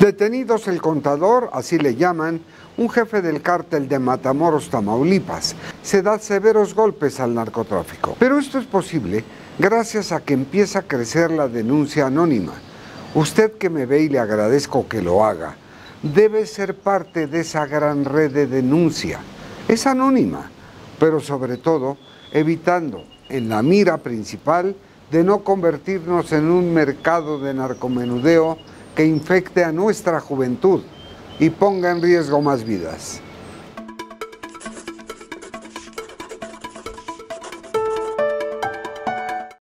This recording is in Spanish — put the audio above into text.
Detenidos el contador, así le llaman, un jefe del cártel de Matamoros, Tamaulipas, se da severos golpes al narcotráfico. Pero esto es posible gracias a que empieza a crecer la denuncia anónima. Usted que me ve y le agradezco que lo haga, debe ser parte de esa gran red de denuncia. Es anónima, pero sobre todo evitando en la mira principal de no convertirnos en un mercado de narcomenudeo que infecte a nuestra juventud y ponga en riesgo más vidas.